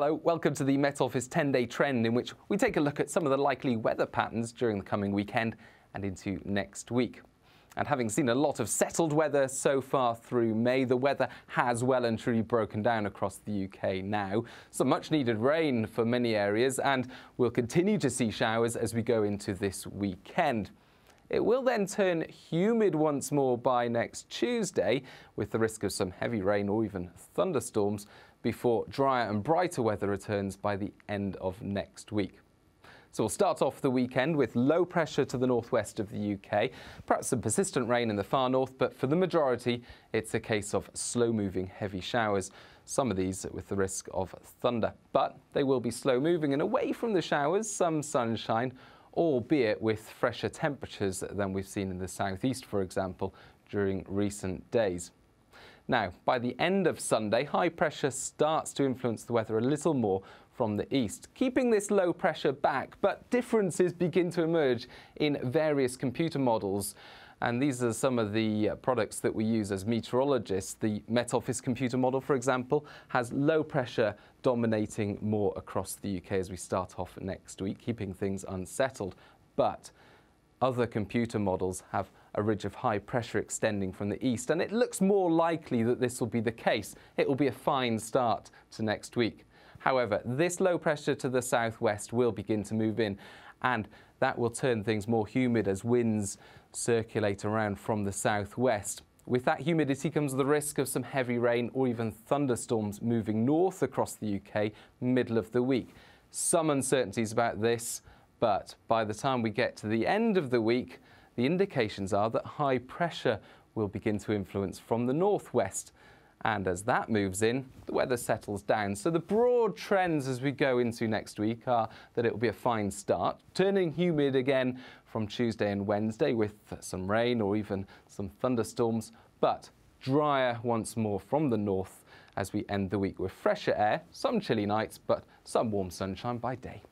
Hello, welcome to the Met Office 10 day trend, in which we take a look at some of the likely weather patterns during the coming weekend and into next week. And having seen a lot of settled weather so far through May, the weather has well and truly broken down across the UK now. Some much needed rain for many areas, and we'll continue to see showers as we go into this weekend. It will then turn humid once more by next Tuesday, with the risk of some heavy rain or even thunderstorms, before drier and brighter weather returns by the end of next week. So we'll start off the weekend with low pressure to the northwest of the UK, perhaps some persistent rain in the far north, but for the majority, it's a case of slow moving heavy showers. Some of these with the risk of thunder, but they will be slow moving and away from the showers, some sunshine albeit with fresher temperatures than we've seen in the southeast, for example, during recent days. Now, by the end of Sunday, high pressure starts to influence the weather a little more from the east, keeping this low pressure back, but differences begin to emerge in various computer models. And these are some of the uh, products that we use as meteorologists. The Met Office computer model, for example, has low pressure dominating more across the UK as we start off next week, keeping things unsettled. But other computer models have a ridge of high pressure extending from the east, and it looks more likely that this will be the case. It will be a fine start to next week. However, this low pressure to the southwest will begin to move in, and that will turn things more humid as winds circulate around from the southwest. With that humidity comes the risk of some heavy rain or even thunderstorms moving north across the UK middle of the week. Some uncertainties about this, but by the time we get to the end of the week, the indications are that high pressure will begin to influence from the northwest. And as that moves in, the weather settles down. So the broad trends as we go into next week are that it will be a fine start, turning humid again from Tuesday and Wednesday with some rain or even some thunderstorms, but drier once more from the north as we end the week with fresher air, some chilly nights, but some warm sunshine by day.